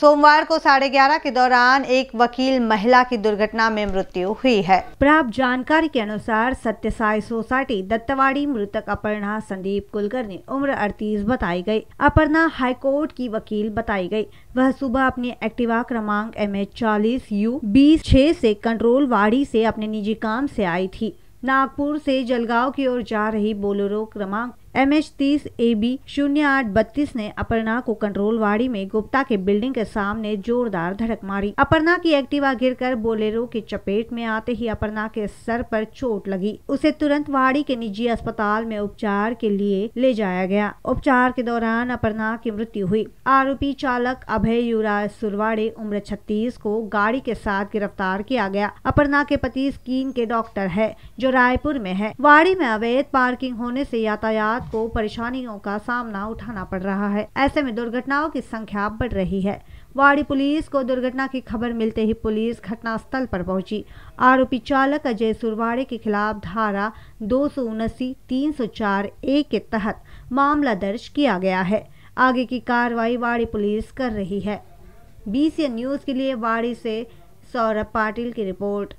सोमवार को साढ़े ग्यारह के दौरान एक वकील महिला की दुर्घटना में मृत्यु हुई है। प्राप्त जानकारी के अनुसार सत्य साई सोसाइटी दत्तवाड़ी मृतक अपर्णा संदीप कुलकर्णी उम्र अड़तीस बताई गई। अपर्णा हाईकोर्ट की वकील बताई गई। वह सुबह अपनी एक्टिवा क्रमांक एम एच चालीस यू बीस छह से कंट्रोल वाड़ी से अपने निजी काम से आई थी। नागपुर से जलगांव की ओर जा रही बोलेरो क्रमांक एम एच तीस ए बी शून्य आठ बत्तीस ने अपर्णा को कंट्रोल वाड़ी में गुप्ता के बिल्डिंग के सामने जोरदार धड़क मारी। अपर्णा की एक्टिवा गिरकर बोलेरो की चपेट में आते ही अपर्णा के सर पर चोट लगी। उसे तुरंत वाड़ी के निजी अस्पताल में उपचार के लिए ले जाया गया। उपचार के दौरान अपर्णा की मृत्यु हुई। आरोपी चालक अभय युवराज सुरवाड़े, उम्र छत्तीस, को गाड़ी के साथ गिरफ़्तार किया गया। अपर्णा के पति स्कीन के डॉक्टर है, जो रायपुर में है। वाड़ी में अवैध पार्किंग होने से यातायात को परेशानियों का सामना उठाना पड़ रहा है। ऐसे में दुर्घटनाओं की संख्या बढ़ रही है। वाड़ी पुलिस को दुर्घटना की खबर मिलते ही पुलिस घटनास्थल पर पहुँची। आरोपी चालक अजय सुरवाड़े के खिलाफ धारा दो सौ उन्सी तीन सौ चार ए के तहत मामला दर्ज किया गया है। आगे की कार्रवाई वाड़ी पुलिस कर रही है। बीसीएन न्यूज़ के लिए वाड़ी से सौरभ पाटिल की रिपोर्ट।